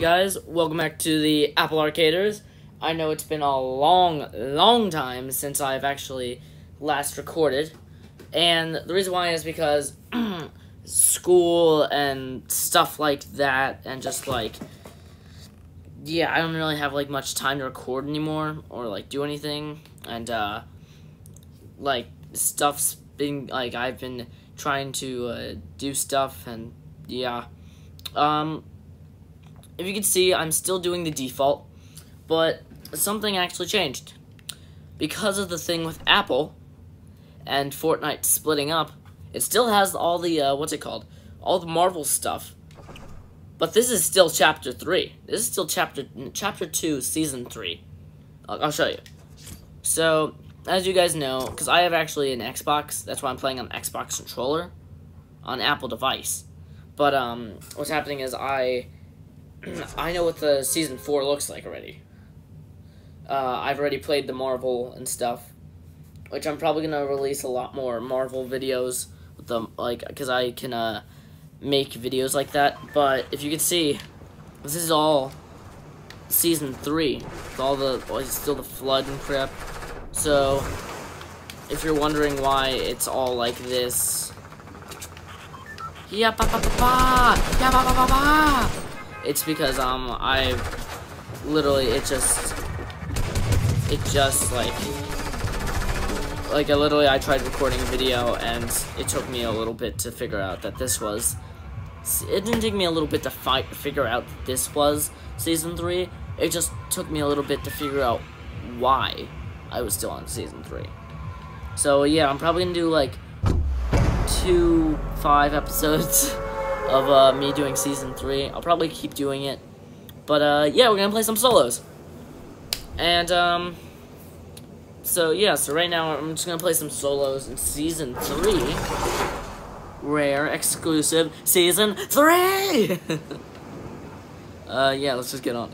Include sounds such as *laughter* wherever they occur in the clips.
guys, welcome back to the Apple Arcaders. I know it's been a long, long time since I've actually last recorded, and the reason why is because *clears throat* school and stuff like that, and just like, yeah, I don't really have like much time to record anymore or like do anything, and uh, like stuff's been like I've been trying to uh, do stuff, and yeah, um if you can see, I'm still doing the default, but something actually changed. Because of the thing with Apple and Fortnite splitting up, it still has all the, uh, what's it called? All the Marvel stuff. But this is still Chapter 3. This is still Chapter, chapter 2, Season 3. I'll, I'll show you. So, as you guys know, because I have actually an Xbox, that's why I'm playing on Xbox controller, on Apple device. But, um, what's happening is I I know what the season four looks like already. Uh, I've already played the Marvel and stuff, which I'm probably gonna release a lot more Marvel videos with them, like, cause I can uh, make videos like that. But if you can see, this is all season three. With all the well, it's still the flood and crap. So if you're wondering why it's all like this, yeah, ba ba ba ba, yeah, ba ba ba ba. It's because, um, I literally, it just, it just, like, like, I literally, I tried recording a video, and it took me a little bit to figure out that this was, it didn't take me a little bit to fight, figure out that this was Season 3, it just took me a little bit to figure out why I was still on Season 3. So, yeah, I'm probably gonna do, like, two, five episodes *laughs* of uh, me doing season three. I'll probably keep doing it. But uh, yeah, we're gonna play some solos. And um, so yeah, so right now I'm just gonna play some solos in season three. Rare exclusive season three. *laughs* uh, yeah, let's just get on.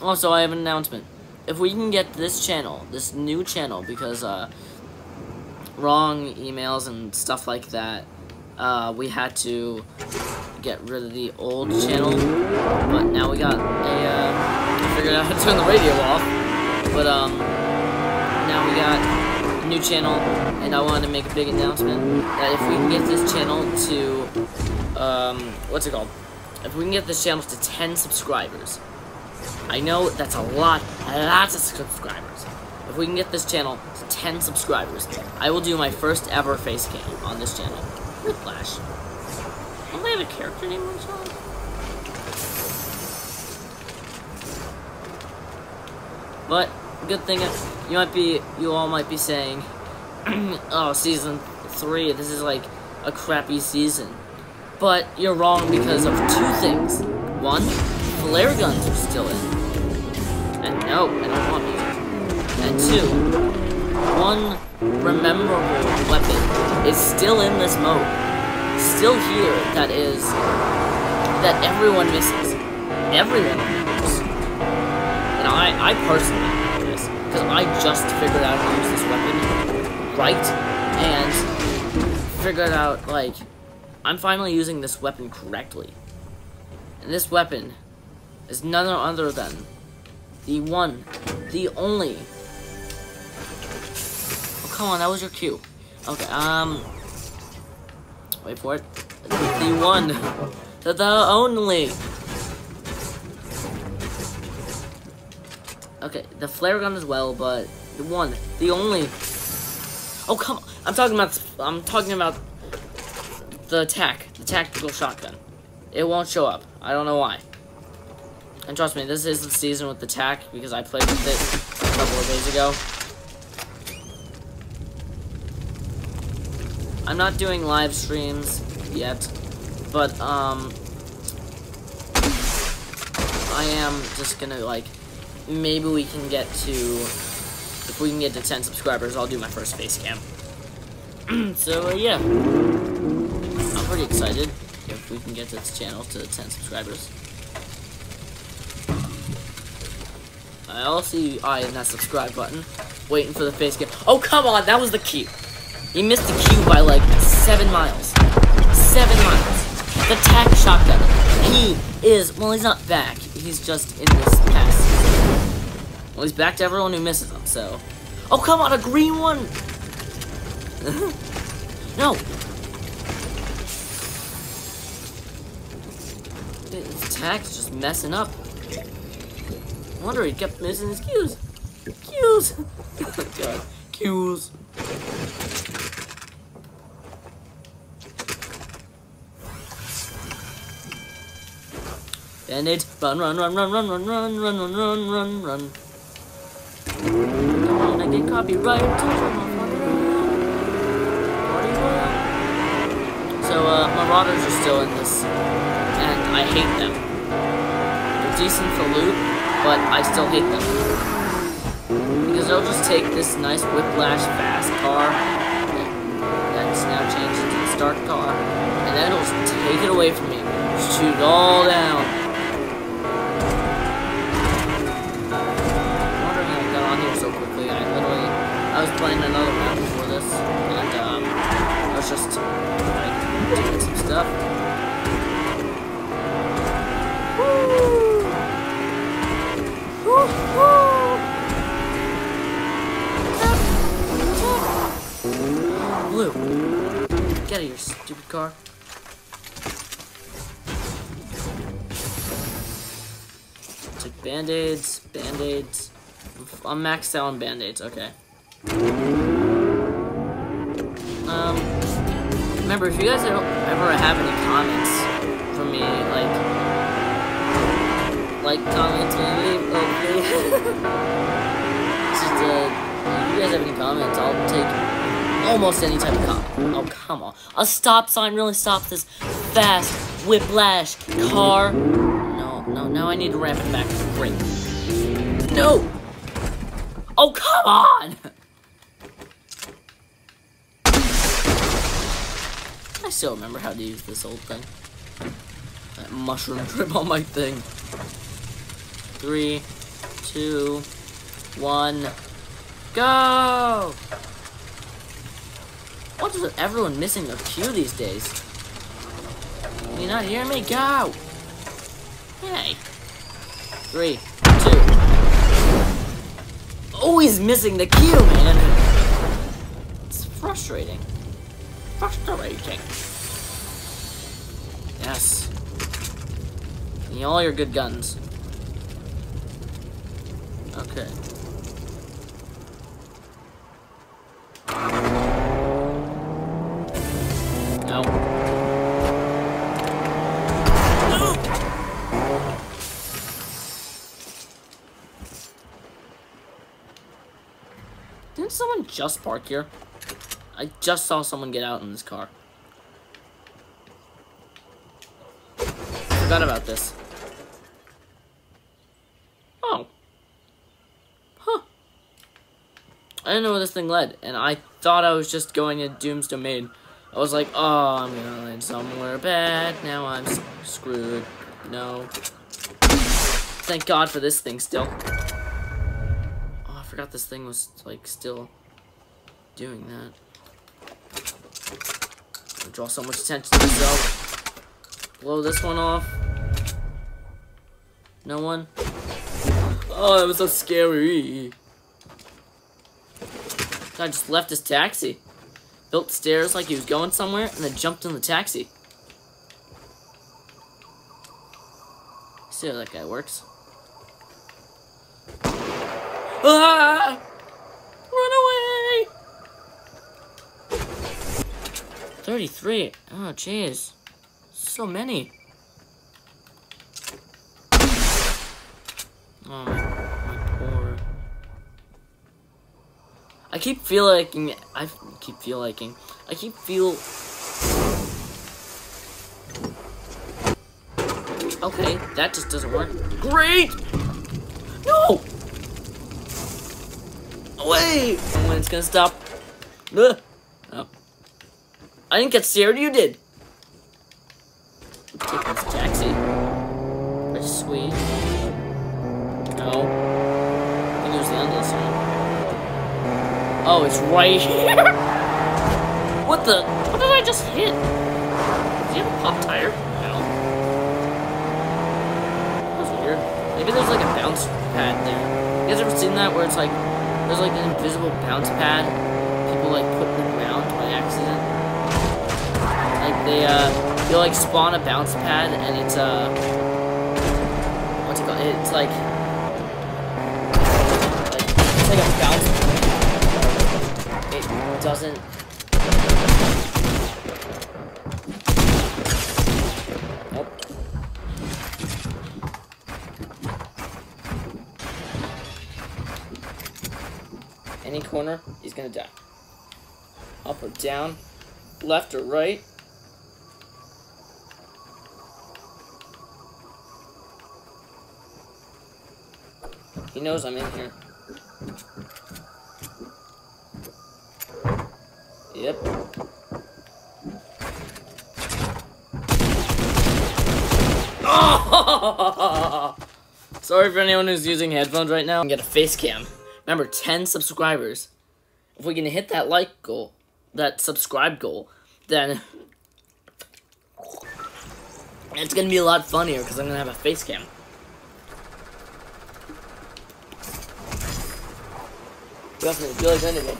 Also, I have an announcement. If we can get this channel, this new channel, because uh, wrong emails and stuff like that uh, we had to get rid of the old channel, but now we got a, uh, figured out how to turn the radio off, but, um, now we got a new channel, and I wanted to make a big announcement that if we can get this channel to, um, what's it called? If we can get this channel to 10 subscribers, I know that's a lot, lots of subscribers. If we can get this channel to 10 subscribers, I will do my first ever face cam on this channel. Whiplash. Don't they have a character name on song? But good thing you might be you all might be saying, *clears throat* oh, season three, this is like a crappy season. But you're wrong because of two things. One, flare guns are still in. And no, I don't want music. And two, one rememberable weapon is still in this mode. Still here, that is, that everyone misses. Everyone misses. And I, I personally this, because I just figured out how to use this weapon right, and figured out, like, I'm finally using this weapon correctly. And this weapon is none other than the one, the only come on, that was your cue. Okay, um... Wait for it. The one. The, the only. Okay, the flare gun as well, but the one, the only. Oh come on! I'm talking about. I'm talking about the attack, the tactical shotgun. It won't show up. I don't know why. And trust me, this is the season with the tack because I played with it a couple of days ago. I'm not doing live streams yet, but, um, I am just gonna, like, maybe we can get to, if we can get to 10 subscribers, I'll do my first face cam. *clears throat* so, uh, yeah. I'm pretty excited if we can get this channel to 10 subscribers. I'll see I in that subscribe button, waiting for the face cam. Oh, come on, that was the key. He missed the cue by like seven miles. Seven miles. the tack shotgun. He is, well, he's not back. He's just in this pass. Well, he's back to everyone who misses him, so. Oh, come on, a green one! *laughs* no! His attack's just messing up. I wonder he kept missing his cues. Cues! oh *laughs* god. Cues. Band-aids. Run, run, run, run, run, run, run, run, run, run, run, run. Don't wanna get copyright. So, uh, Marauders are still in this, and I hate them. They're decent for loot, but I still hate them. Because they'll just take this nice Whiplash fast car, that's now changed into the start car, and then it'll just take it away from me. Shoot it all down. Stupid car. Take band-aids, band-aids. I'm maxed out on band-aids, okay. Um, remember, if you guys ever have any comments for me, like, like, comment and leave, okay. *laughs* Just, uh, if you guys have any comments, I'll take almost any type of comment. Oh, come on. A stop sign really stops this fast whiplash car. No, no, now I need to ramp it back. Great. No! Oh, come on! I still remember how to use this old thing. That mushroom *laughs* trip on my thing. Three, two, one, go! What is everyone missing their cue these days? Can you not hear me? Go! Hey. Three, two. Always missing the cue, man! It's frustrating frustrating. Yes. Give all your good guns. Okay. Just park here? I just saw someone get out in this car. Forgot about this. Oh. Huh. I didn't know where this thing led, and I thought I was just going to Doom's Domain. I was like, oh, I'm gonna land somewhere bad. Now I'm screwed. No. Thank God for this thing still. Oh, I forgot this thing was, like, still doing that. I Draw so much attention to myself. Blow this one off. No one? Oh, that was so scary. Guy just left his taxi. Built stairs like he was going somewhere, and then jumped in the taxi. See how that guy works. Ah! 33. Oh, jeez. So many. Oh, my, my poor... I keep feel liking... I keep feel liking... I keep feel... Okay, that just doesn't work. Great! No! Wait! When it's gonna stop. Ugh. I didn't get scared, you did. I'm taking this taxi. Pretty sweet. No. I think it was the end of this one. Oh, it's right *laughs* here! what the? What did I just hit? Do you have a pop tire? No. That was weird. Maybe there's like a bounce pad there. You guys ever seen that where it's like, there's like an invisible bounce pad people like put in the ground by accident? Like they uh you like spawn a bounce pad and it's uh what's it called? It's like it's like a bounce it doesn't any corner, he's gonna die. Up or down, left or right. He knows I'm in here. Yep. Oh! *laughs* Sorry for anyone who's using headphones right now. I get a face cam. Remember, 10 subscribers. If we can hit that like goal, that subscribe goal, then it's gonna be a lot funnier because I'm gonna have a face cam. Definitely really good anyway.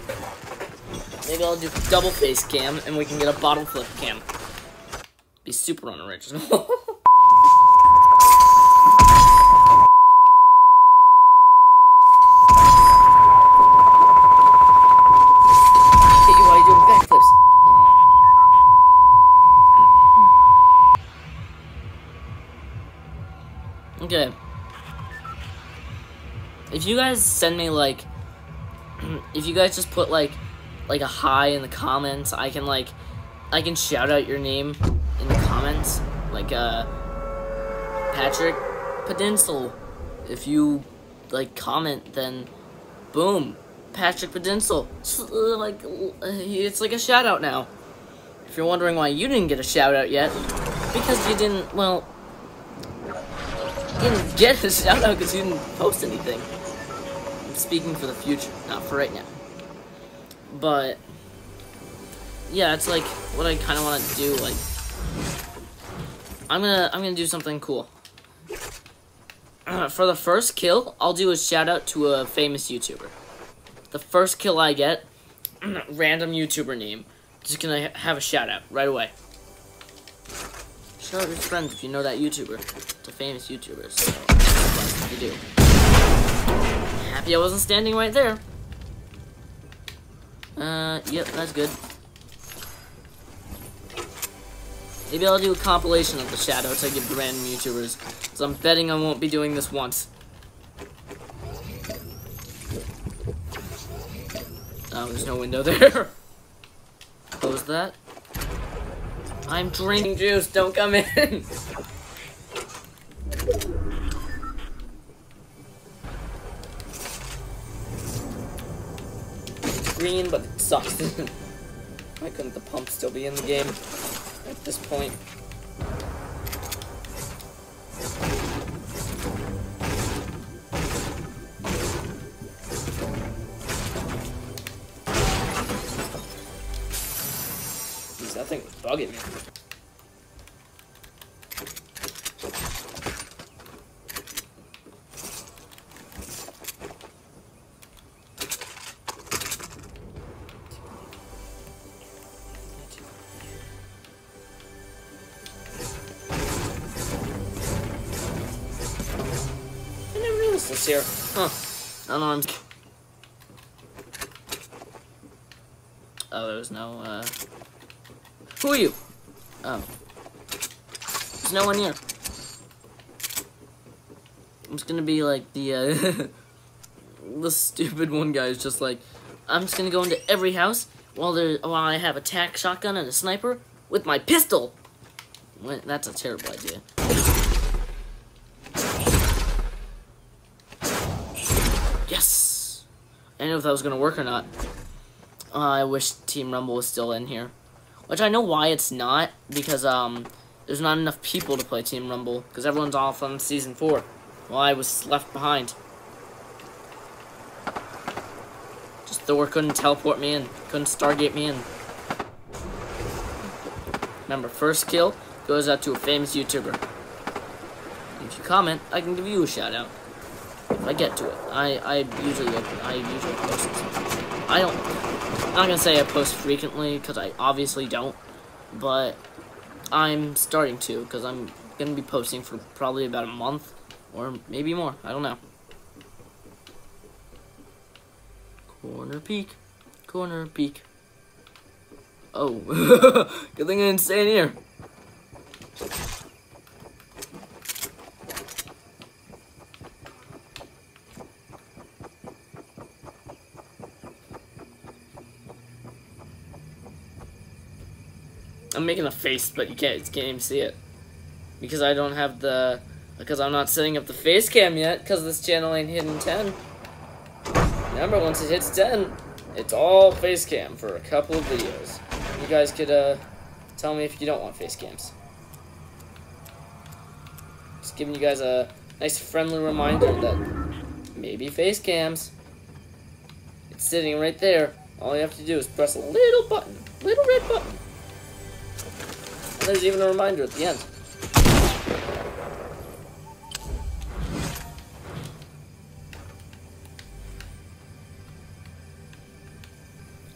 Maybe I'll do double face cam and we can get a bottle flip cam. Be super unoriginal. *laughs* Okay. If you guys send me like if you guys just put like like a hi in the comments, I can like I can shout out your name in the comments. Like uh Patrick Pedinsel. If you like comment then boom. Patrick Pedinsel. like it's like a shout out now. If you're wondering why you didn't get a shout out yet, because you didn't well didn't get a *laughs* shout out because you didn't post anything. Speaking for the future, not for right now. But yeah, it's like what I kind of want to do. Like I'm gonna I'm gonna do something cool. *clears throat* For the first kill, I'll do a shout out to a famous YouTuber. The first kill I get, *clears throat* random YouTuber name, just gonna have a shout out right away. Shout out your friends if you know that YouTuber. It's a famous YouTuber, so you do. Happy I wasn't standing right there. Uh, yep, that's good. Maybe I'll do a compilation of the shoutouts I give to random YouTubers. So I'm betting I won't be doing this once. Oh, there's no window *laughs* there. Close that. I'm drinking juice, don't come in. *laughs* green, but it sucks. *laughs* Why couldn't the pump still be in the game at this point? That thing was bugging me. No, uh... Who are you? Oh. There's no one here. I'm just gonna be like the, uh... *laughs* the stupid one guy is just like, I'm just gonna go into every house while there while I have a tac shotgun and a sniper with my pistol. Well, that's a terrible idea. Yes! I didn't know if that was gonna work or not. Uh, I wish Team Rumble was still in here. Which I know why it's not, because um, there's not enough people to play Team Rumble, because everyone's off on Season 4, while I was left behind. Just Thor couldn't teleport me in, couldn't Stargate me in. Remember, first kill goes out to a famous YouTuber. If you comment, I can give you a shout out. if I get to it. I, I usually I usually post. I don't. I'm not gonna say I post frequently because I obviously don't, but I'm starting to because I'm gonna be posting for probably about a month or maybe more. I don't know. Corner peek, corner peek. Oh, *laughs* good thing I didn't stay in here. I'm making a face, but you can't, you can't even see it. Because I don't have the, because I'm not setting up the face cam yet, because this channel ain't hitting 10. Remember, once it hits 10, it's all face cam for a couple of videos. You guys could, uh, tell me if you don't want face cams. Just giving you guys a nice friendly reminder that maybe face cams. It's sitting right there. All you have to do is press a little button, little red button. There's even a reminder at the end.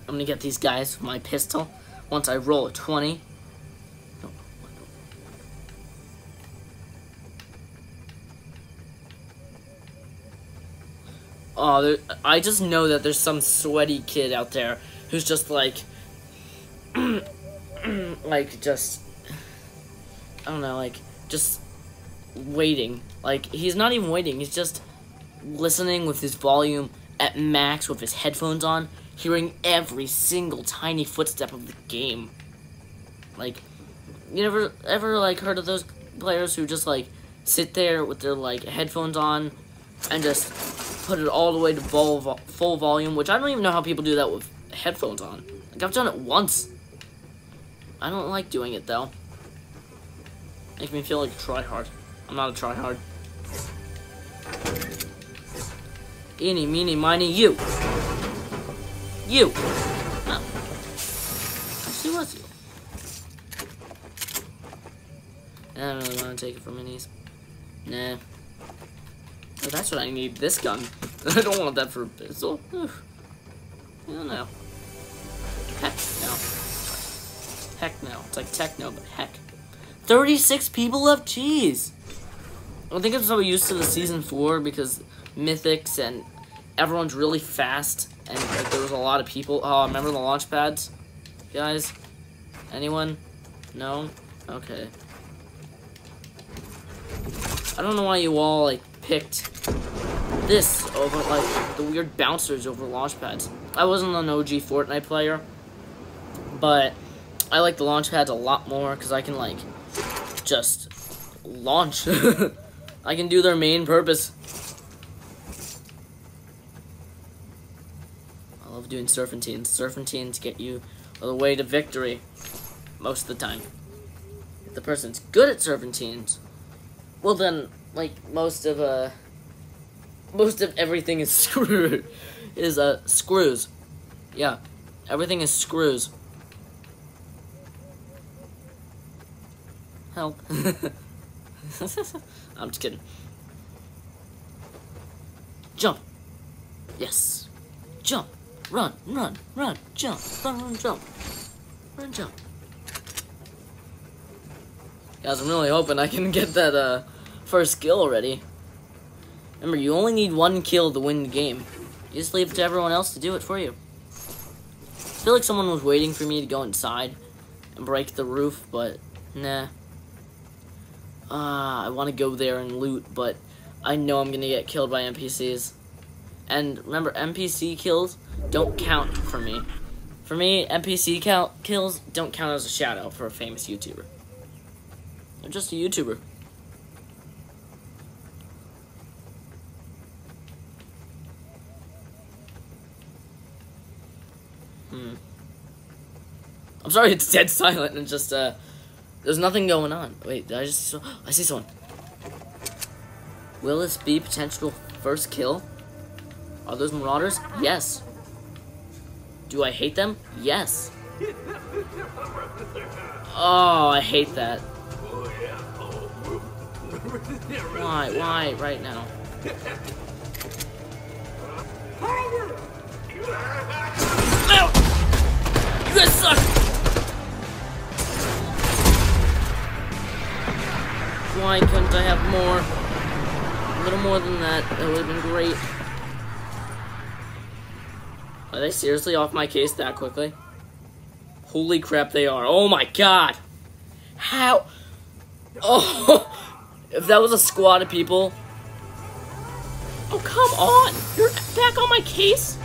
I'm gonna get these guys with my pistol once I roll a 20. Oh, there, I just know that there's some sweaty kid out there who's just like, *clears throat* like just, I don't know, like just waiting. Like he's not even waiting. He's just listening with his volume at max with his headphones on, hearing every single tiny footstep of the game. Like, you never ever like heard of those players who just like sit there with their like headphones on and just put it all the way to vo full volume, which I don't even know how people do that with headphones on. Like, I've done it once. I don't like doing it, though. Makes me feel like a tryhard. I'm not a tryhard. Eeny, meeny, miny, you. You. Oh. Actually, was you. I don't really want to take it from minis. Nah. Oh, that's what I need, this gun. *laughs* I don't want that for a pistol. I don't know. Heck no. Heck no. It's like techno, but heck. 36 people left cheese! I think I'm so used to the season 4 because Mythics and everyone's really fast and like, there was a lot of people. Oh, remember the launch pads? Guys? Anyone? No? Okay. I don't know why you all like picked this over like the weird bouncers over launch pads. I wasn't an OG Fortnite player, but I like the launch pads a lot more because I can like just launch. *laughs* I can do their main purpose. I love doing serpentines. Serpentines get you on the way to victory most of the time. If the person's good at serpentines, well then, like, most of, uh, most of everything is *laughs* screwed. is, uh, screws. Yeah. Everything is screws. Help. *laughs* I'm just kidding. Jump. Yes. Jump. Run, run, run, jump, run, run, jump. Run, jump. Guys, I'm really hoping I can get that, uh, first kill already. Remember, you only need one kill to win the game. You just leave it to everyone else to do it for you. I feel like someone was waiting for me to go inside and break the roof, but nah. Ah, uh, I want to go there and loot, but I know I'm going to get killed by NPCs. And remember, NPC kills don't count for me. For me, NPC count kills don't count as a shadow for a famous YouTuber. I'm just a YouTuber. Hmm. I'm sorry it's dead *laughs* silent and just, uh, there's nothing going on. Wait, did I just see I see someone. Will this be potential first kill? Are those marauders? Yes. Do I hate them? Yes. Oh, I hate that. Why? Why? Right now. Ow! You guys suck! Why couldn't I have more? A little more than that. That would have been great. Are they seriously off my case that quickly? Holy crap, they are. Oh my god! How? Oh! *laughs* If that was a squad of people. Oh, come on! You're back on my case?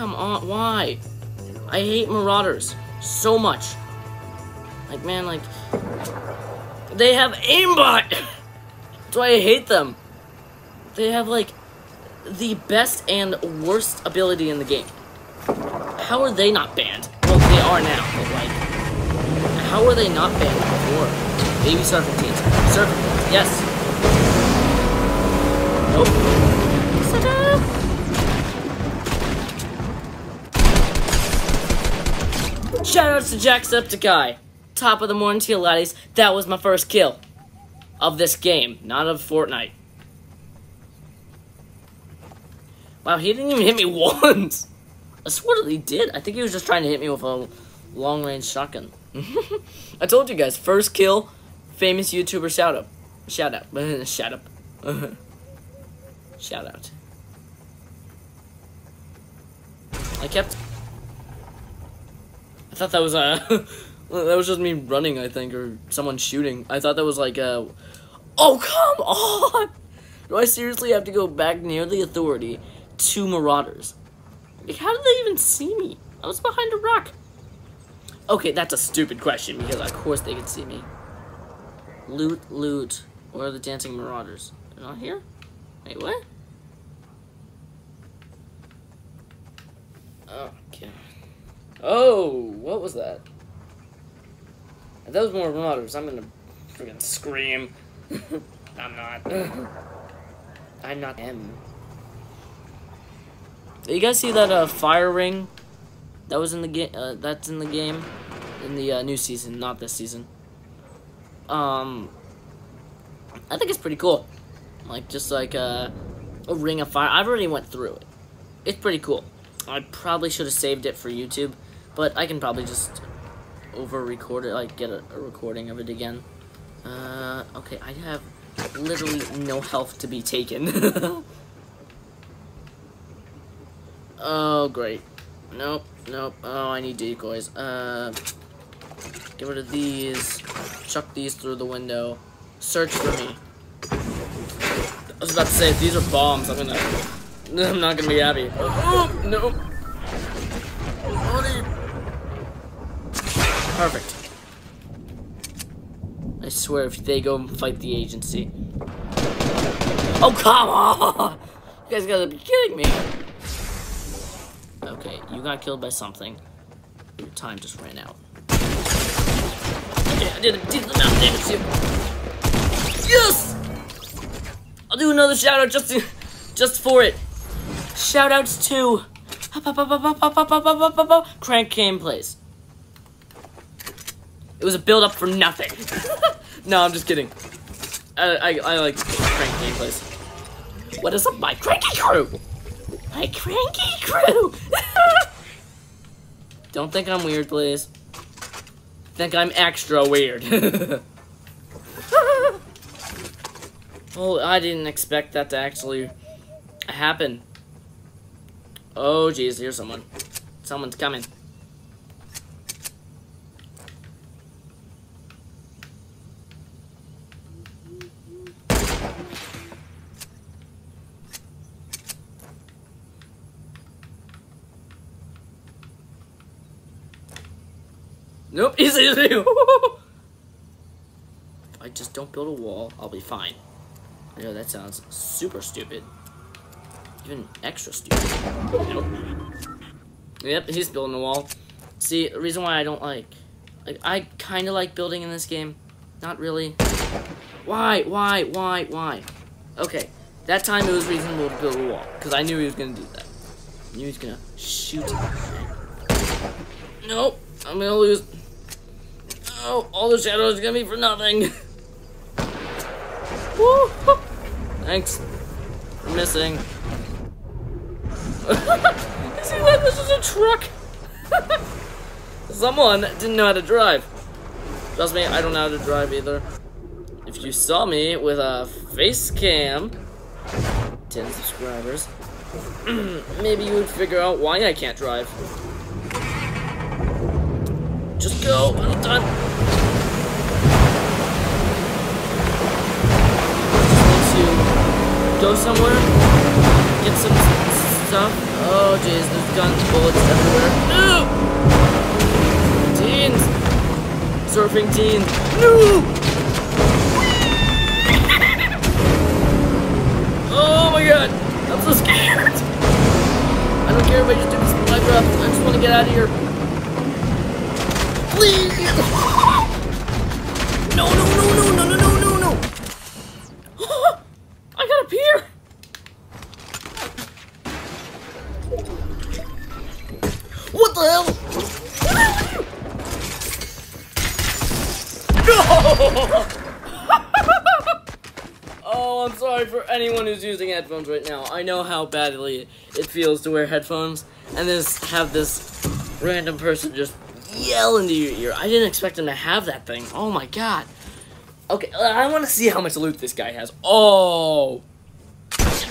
Come on, why? I hate Marauders so much. Like, man, like, they have aimbot! *coughs* That's why I hate them. They have, like, the best and worst ability in the game. How are they not banned? Well, they are now, but, like, how are they not banned before? Baby. Surfing teams, yes. Nope. Shoutouts to Jacksepticeye. Top of the morning to you, laddies. That was my first kill of this game, not of Fortnite. Wow, he didn't even hit me *laughs* once. I swear that he did. I think he was just trying to hit me with a long-range shotgun. *laughs* I told you guys, first kill, famous YouTuber shout out. Shout out. *laughs* shout out. shout out. I kept thought that was uh *laughs* that was just me running, I think, or someone shooting. I thought that was like uh Oh come *laughs* on! Do I seriously have to go back near the authority to marauders? Like how did they even see me? I was behind a rock. Okay, that's a stupid question because of course they could see me. Loot, loot. Where are the dancing marauders? They're not here? Wait, what? Okay. Oh, what was that? If that was more marauders, I'm gonna freaking scream. *laughs* I'm not. *sighs* I'm not. Did you guys see that uh, fire ring? That was in the game. Uh, that's in the game, in the uh, new season, not this season. Um, I think it's pretty cool. Like just like a, uh, a ring of fire. I've already went through it. It's pretty cool. I probably should have saved it for YouTube, but I can probably just over-record it, like get a, a recording of it again. Uh, okay, I have literally no health to be taken. *laughs* oh, great. Nope, nope. Oh, I need decoys. Uh, get rid of these. Chuck these through the window. Search for me. I was about to say, if these are bombs, I'm gonna... *laughs* I'm not gonna be happy. *gasps* Oh, no. Perfect. I swear if they go and fight the agency. Oh, come on! You guys gotta be kidding me. Okay, you got killed by something. Your time just ran out. Okay, I did a decent amount of damage to you. Yes! I'll do another shout out just to, just for it. Shout outs to *laughs* Crank Gameplays. It was a build up for nothing. *laughs* no, I'm just kidding. I, I, I like Crank Gameplays. What is up, my cranky crew? My cranky crew! *laughs* Don't think I'm weird, please. Think I'm extra weird. *laughs* oh, I didn't expect that to actually happen. Oh, jeez, here's someone. Someone's coming. Nope, *laughs* he's if I just don't build a wall, I'll be fine. I know that sounds super stupid. Even extra stupid. Nope. Yep, he's building a wall. See, the reason why I don't like... Like, I kind of like building in this game. Not really. Why? Why? Why? Why? Okay. That time it was reasonable to build a wall. Because I knew he was going to do that. I knew he was going to shoot. Nope. I'm going to lose. Oh, all the shadows are gonna be for nothing. *laughs* Thanks for missing. you *laughs* see that? This is a truck. *laughs* Someone didn't know how to drive. Trust me, I don't know how to drive either. If you saw me with a face cam, 10 subscribers, *clears throat* maybe you would figure out why I can't drive. Just go, I'm done. Go somewhere, get some stuff. Oh jeez, there's guns, bullets everywhere. No! Teens! Surfing teens. No! *laughs* Oh my god! I'm so scared! I don't care do this fly drop. I just want to get out of here. Please! *laughs* No, no, no, no, no, no! I got up here! What the hell? No! oh, I'm sorry for anyone who's using headphones right now. I know how badly it feels to wear headphones and just have this random person just yell into your ear. I didn't expect him to have that thing. Oh my god. Okay, I want to see how much loot this guy has. Oh!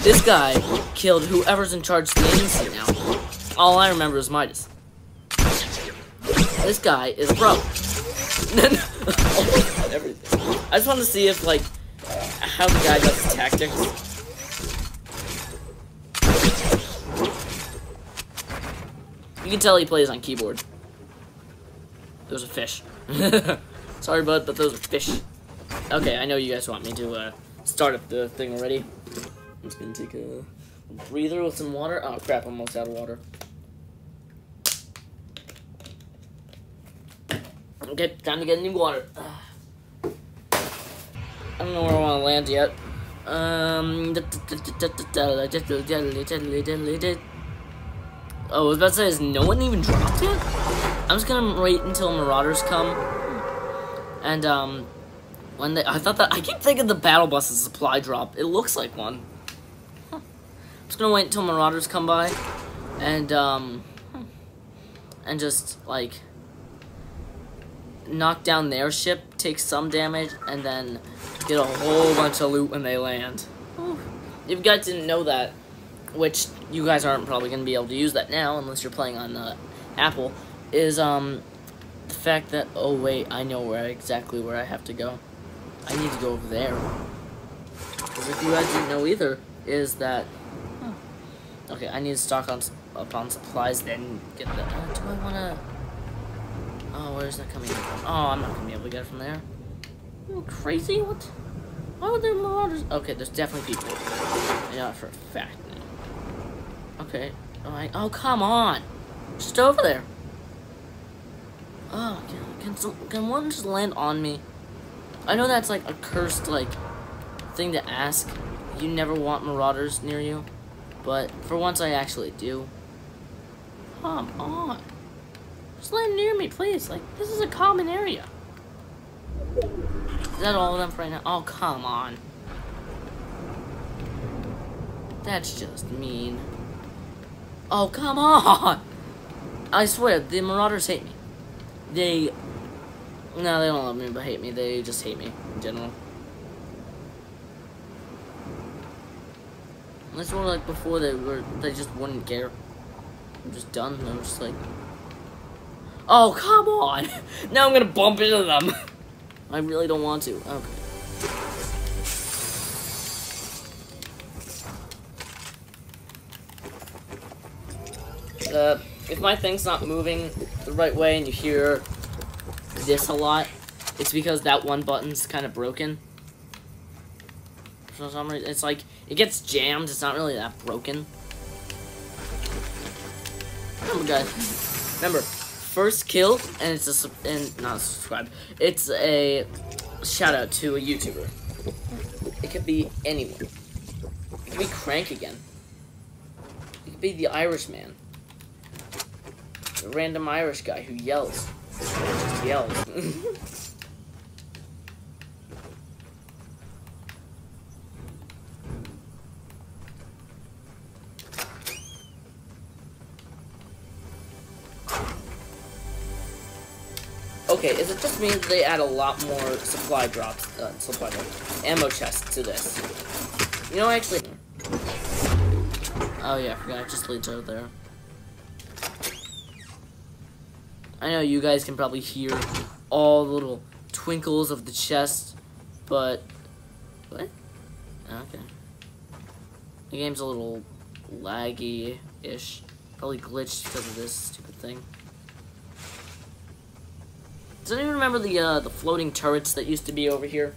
This guy killed whoever's in charge of the agency now. All I remember is Midas. This guy is bro. *laughs* oh everything. I just want to see if, like, how the guy does tactics. You can tell he plays on keyboard. Those are fish. Sorry, bud, but those are fish. Okay, I know you guys want me to uh, start up the thing already. I'm just gonna take a breather with some water. Oh crap, I'm almost out of water. Okay, time to get any water. I don't know where I want to land yet. Um. Oh, I was about to say, is no one even dropped it? I'm just gonna wait until Marauders come. And, um, when they, I thought that, I keep thinking the battle bus is a supply drop. It looks like one. Huh. I'm just gonna wait until Marauders come by. And, um, and just, like, knock down their ship, take some damage, and then get a whole bunch of loot when they land. If you guys didn't know that, which you guys aren't probably going to be able to use that now unless you're playing on uh, Apple, is um the fact that oh wait, I know where exactly where I have to go. I need to go over there. Because if you guys didn't know either, is that huh. okay? I need to stock on up on supplies, then get the. Uh, do I want to? Oh, where's that coming from? Oh, I'm not gonna be able to get it from there. You crazy? What? Why would there marauders? Okay, there's definitely people. I know for a fact. Okay. Alright. Oh, come on! Just over there. Oh, can, can, some, can one just land on me? I know that's like a cursed, like, thing to ask. You never want marauders near you. But for once I actually do. Come on. Just land near me, please. Like, this is a common area. Is that all of them for right now? Oh, come on. That's just mean. Oh, come on! I swear, the Marauders hate me. They... No, they don't love me, but hate me. They just hate me, in general. Unless were like before they were, they just wouldn't care. I'm just done. I'm just like, oh come on! *laughs* now I'm gonna bump into them. *laughs* I really don't want to. Okay. Uh, if my thing's not moving the right way and you hear this a lot, it's because that one button's kind of broken. For some reason, it's like, it gets jammed, it's not really that broken. Remember guys, remember, first kill, and it's a, and not subscribe, it's a shout out to a YouTuber. It could be anyone. It could be Crank again. It could be the Irish man. The random Irish guy who yells. Just yells. *laughs* Okay, is it just me that they add a lot more supply drops, uh, supply drops, ammo chests to this? You know, actually... Oh yeah, I forgot, it just leads over there. I know you guys can probably hear all the little twinkles of the chest, but... What? Okay. The game's a little laggy-ish. Probably glitched because of this stupid thing. Does anyone remember the uh, the floating turrets that used to be over here?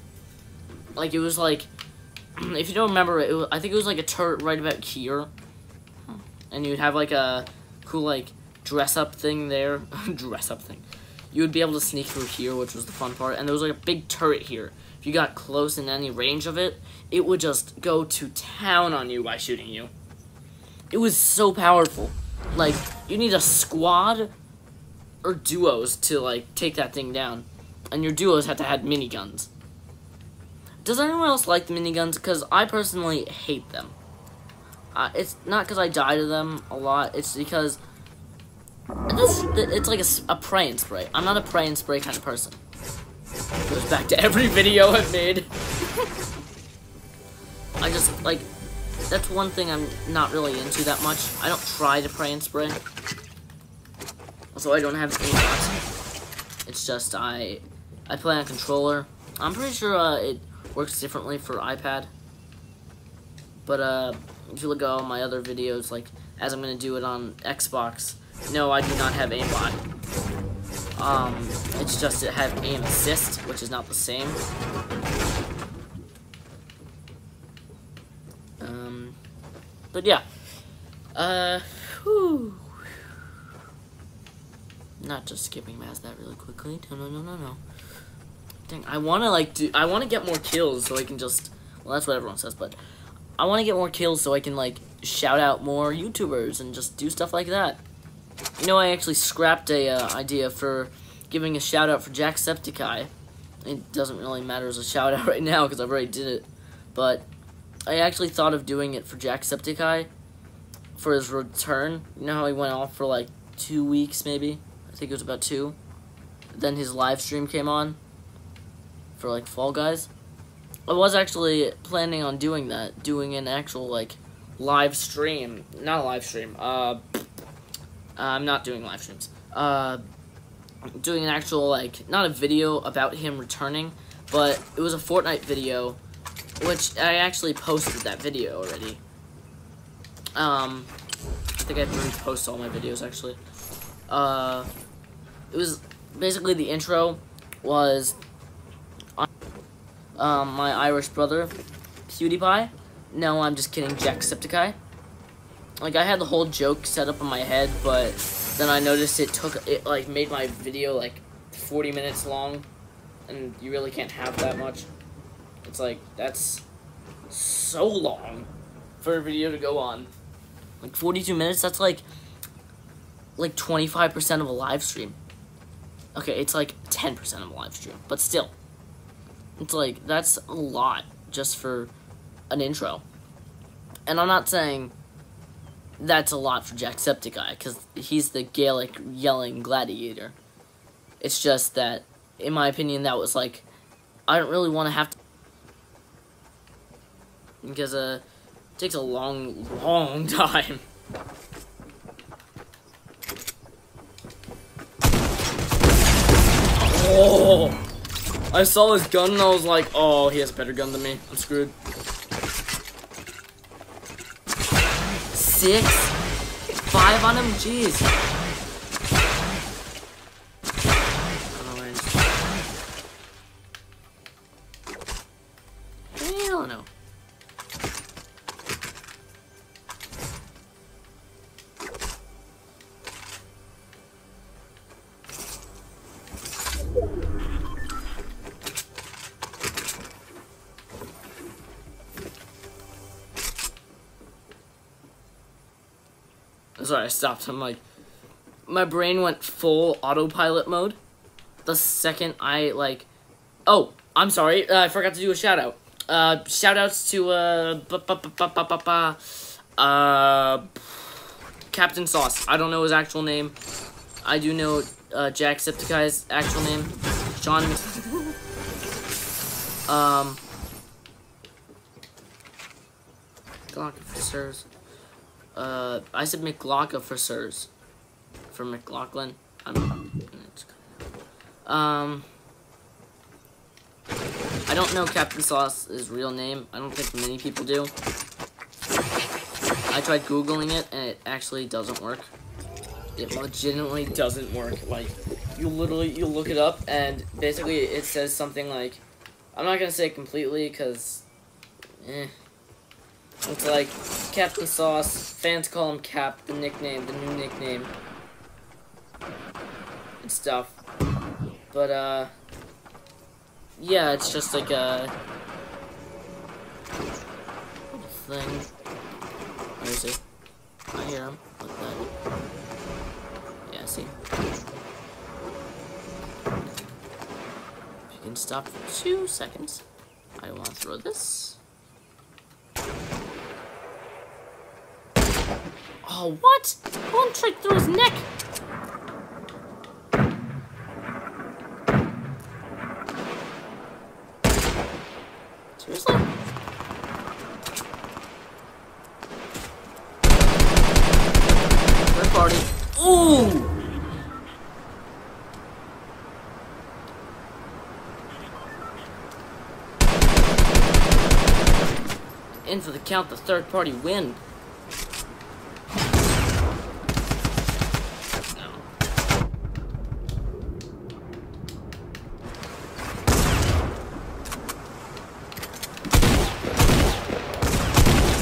Like it was like, *clears throat* if you don't remember it, I think it was like a turret right about here, and you'd have like a cool like dress up thing there, *laughs* dress up thing. You would be able to sneak through here, which was the fun part, and there was like a big turret here. If you got close in any range of it, it would just go to town on you by shooting you. It was so powerful. Like, you need a squad or duos to like take that thing down, and your duos had to have miniguns. Does anyone else like the miniguns? Because I personally hate them. Uh, it's not because I die to them a lot. It's because it's, it's like a, a pray and spray. I'm not a pray and spray kind of person. Goes back to every video I've made. *laughs* I just like that's one thing I'm not really into that much. I don't try to pray and spray. Also, I don't have aimbot. It's just I I play on controller. I'm pretty sure uh, it works differently for iPad. But uh, if you look at all my other videos, like as I'm gonna do it on Xbox, no, I do not have aimbot. Um, it's just it have aim assist, which is not the same. Um, but yeah. Uh, whew. Not just skipping past that really quickly. No, no, no, no, no. Dang, I want to, like, do, I want to get more kills so I can just, well, that's what everyone says, but I want to get more kills so I can, like, shout out more YouTubers and just do stuff like that. You know, I actually scrapped a uh, idea for giving a shout out for Jacksepticeye. It doesn't really matter as a shout out *laughs* right now because I've already did it. But I actually thought of doing it for Jacksepticeye for his return. You know how he went off for like two weeks maybe? I think it was about two. Then his live stream came on for like Fall Guys. I was actually planning on doing that, doing an actual like live stream, not a live stream. Uh, I'm not doing live streams. Uh, doing an actual like not a video about him returning, but it was a Fortnite video, which I actually posted that video already. Um, I think I have to post all my videos actually. Uh, it was basically the intro was um, my Irish brother, PewDiePie. No, I'm just kidding, Jacksepticeye. Like, I had the whole joke set up in my head, but then I noticed it took, it, like, made my video, like, 40 minutes long, and you really can't have that much. It's like, that's so long for a video to go on. Like, 42 minutes, that's like, like 25% of a live stream. Okay, it's like 10% of a live stream, but still. It's like, that's a lot just for an intro. And I'm not saying that's a lot for Jacksepticeye, because he's the Gaelic yelling gladiator. It's just that, in my opinion, that was like, I don't really want to have to. Because uh, it takes a long, long *laughs* time. Oh! I saw his gun and I was like, oh, he has a better gun than me. I'm screwed. Six? Five on him? Jeez. Stopped. I'm like, my brain went full autopilot mode. the second I like. Oh, I'm sorry. Uh, I forgot to do a shout out. Uh, shout outs to uh, uh, Captain Sauce. I don't know his actual name. I do know uh, Jacksepticeye's actual name. John. um. Glock. Uh, I said McLoughlin for Sirs. For McLoughlin. I'm. Um. I don't know Captain Sauce's real name. I don't think many people do. I tried Googling it, and it actually doesn't work. It legitimately doesn't work. Like, you literally, you look it up, and basically it says something like, I'm not gonna say completely, because, eh. It's like, Captain Sauce, fans call him Cap, the nickname, the new nickname, and stuff. But, uh, yeah, it's just like a thing. Where is he? I hear him. Like that. Yeah, see. If you can stop for two seconds, I want to throw this. Oh, what? One trick through his neck! Seriously? Third party. Ooh! In for the count, the third party win.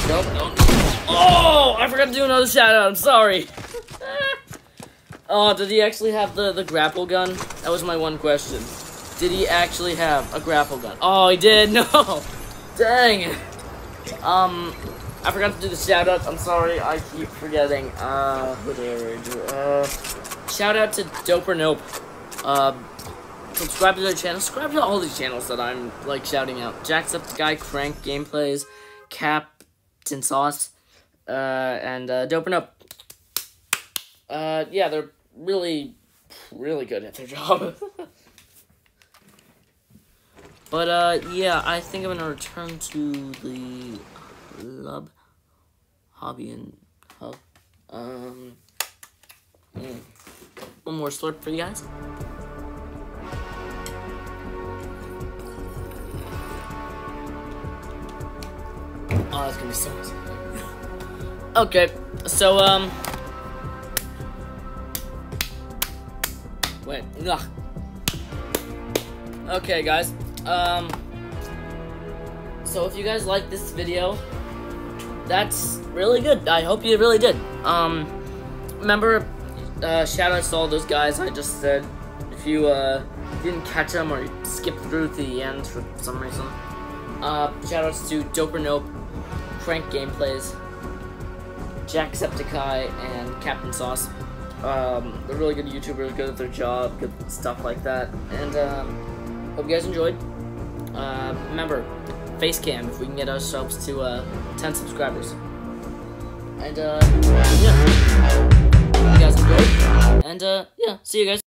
Nope, nope. Oh, I forgot to do another shout out. I'm sorry. oh, did he actually have the, the grapple gun? That was my one question. Did he actually have a grapple gun? Oh, he did. *laughs* No. Dang. Um, I forgot to do the shout out. I'm sorry. I keep forgetting. Uh, did I do? Uh, shout out to Dope or Nope. Uh, subscribe to their channel. Subscribe to all these channels that I'm like shouting out. Jacksepticeye, Crank Gameplays, Captain sauce, uh, and uh, dope up. Uh, yeah, they're really, really good at their *laughs* job. but uh, yeah, I think I'm gonna return to the club, hobby and hub. Um, mm. one more slurp for you guys. Oh, that's gonna be so Okay, so, um... Wait, ugh. Okay, guys, um... So if you guys like this video, that's really good. I hope you really did. Um, remember, uh, shout outs to all those guys I just said. If you, uh, didn't catch them or skipped through to the end for some reason. Uh, shoutouts to Dope or Nope, Crank Gameplays, Jacksepticeye, and Captain Sauce. Um, they're really good YouTubers, good at their job, good stuff like that. And um, hope you guys enjoyed. Uh, remember, face cam if we can get ourselves to uh, 10 subscribers. And uh, yeah, hope you guys enjoyed. And uh, yeah, see you guys.